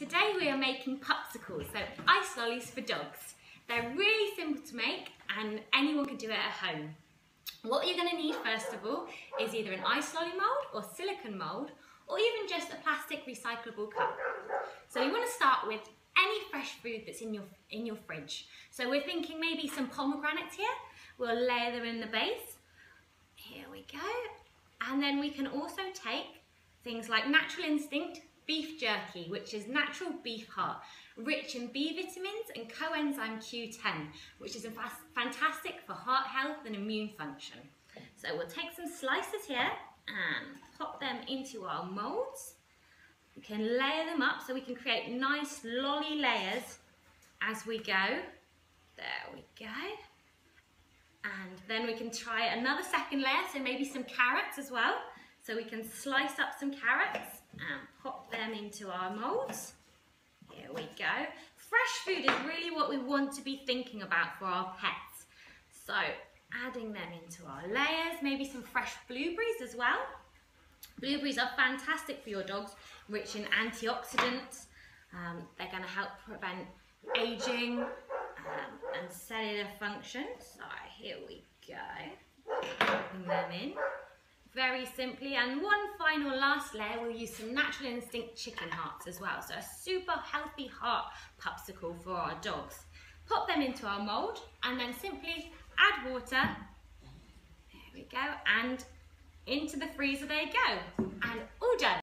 Today we are making popsicles, so ice lollies for dogs. They're really simple to make and anyone can do it at home. What you're going to need first of all is either an ice lolly mould or silicone mould or even just a plastic recyclable cup. So you want to start with any fresh food that's in your, in your fridge. So we're thinking maybe some pomegranates here. We'll layer them in the base. Here we go. And then we can also take things like Natural Instinct beef jerky, which is natural beef heart, rich in B vitamins and coenzyme Q10, which is fantastic for heart health and immune function. So we'll take some slices here and pop them into our moulds. We can layer them up so we can create nice lolly layers as we go. There we go. And then we can try another second layer, so maybe some carrots as well. So we can slice up some carrots and into our moulds. Here we go. Fresh food is really what we want to be thinking about for our pets. So adding them into our layers, maybe some fresh blueberries as well. Blueberries are fantastic for your dogs, rich in antioxidants. Um, they're going to help prevent aging um, and cellular function. So here we go, popping them in very simply. And one final last layer, we'll use some Natural Instinct chicken hearts as well. So a super healthy heart popsicle for our dogs. Pop them into our mould and then simply add water. There we go. And into the freezer they go. And